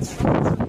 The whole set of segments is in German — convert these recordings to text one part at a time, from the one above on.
truth.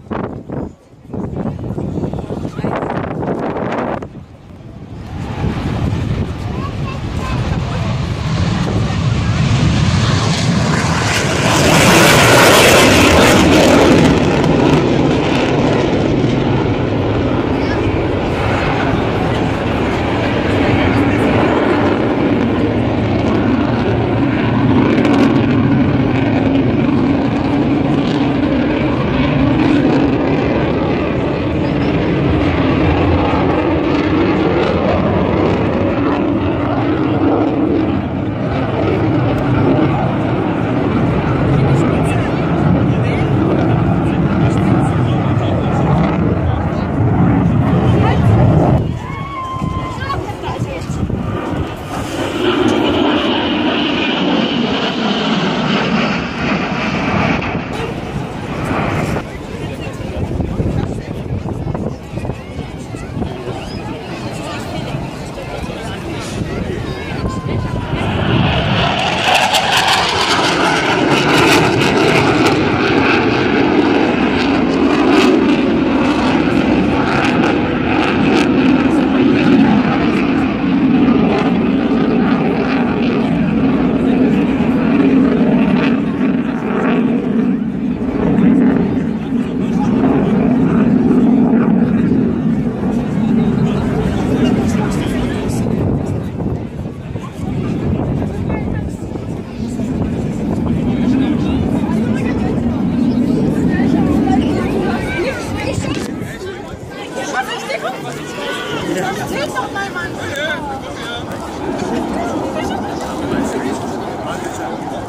Sonst fehlt doch mein Mann.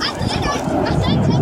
Ach, Ach,